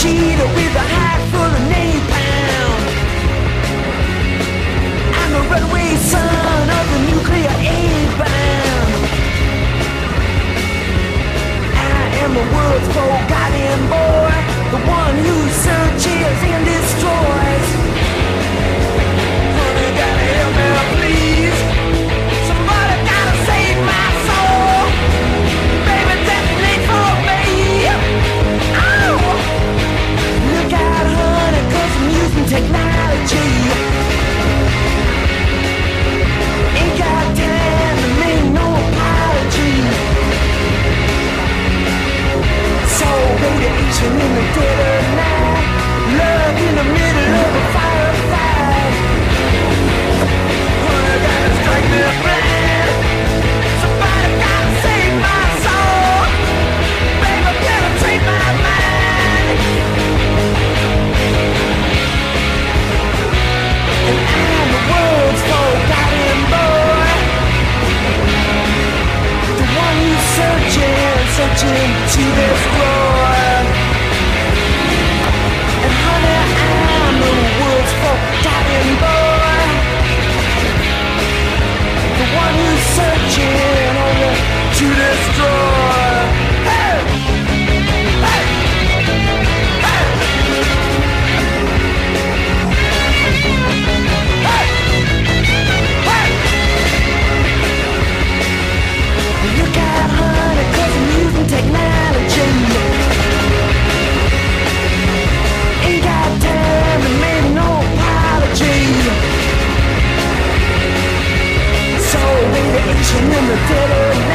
cheetah with a hat full of napalm. I'm a runaway son of the nuclear aid bomb. I am the world's forgotten boy, the one who search is ended. Searching, searching to destroy. And Crouching in the dead